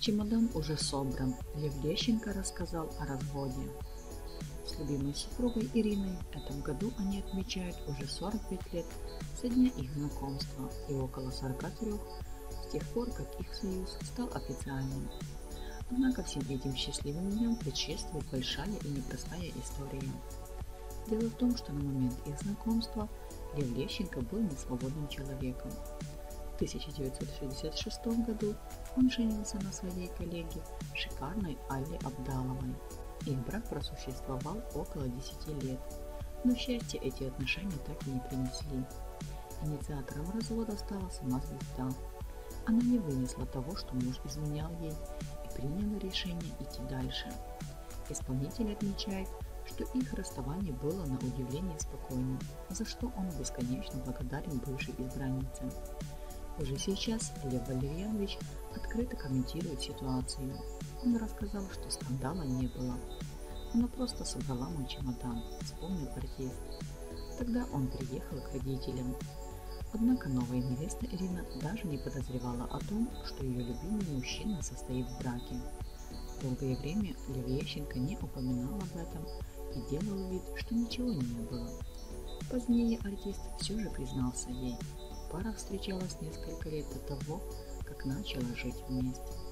Чемодан уже собран. Лев Лещенко рассказал о разводе. С любимой супругой Ириной в этом году они отмечают уже 45 лет со дня их знакомства и около 43 с тех пор, как их союз стал официальным. Однако всем этим счастливым дням предшествует большая и непростая история. Дело в том, что на момент их знакомства Лев Лещенко был несвободным человеком. В 1966 году он женился на своей коллеге, шикарной Алле Абдаловой. Их брак просуществовал около 10 лет, но счастье эти отношения так и не принесли. Инициатором развода стала сама звезда. Она не вынесла того, что муж изменял ей, и приняла решение идти дальше. Исполнитель отмечает, что их расставание было на удивление спокойным, за что он бесконечно благодарен бывшей избраннице. Уже сейчас Лев Валерьянович открыто комментирует ситуацию. Он рассказал, что скандала не было. Она просто собрала мой чемодан, вспомнил артист. Тогда он приехал к родителям. Однако новая невеста Ирина даже не подозревала о том, что ее любимый мужчина состоит в браке. Долгое время Лев Ященко не упоминал об этом и делал вид, что ничего не было. Позднее артист все же признался ей. Пара встречалась несколько лет до того, как начала жить вместе.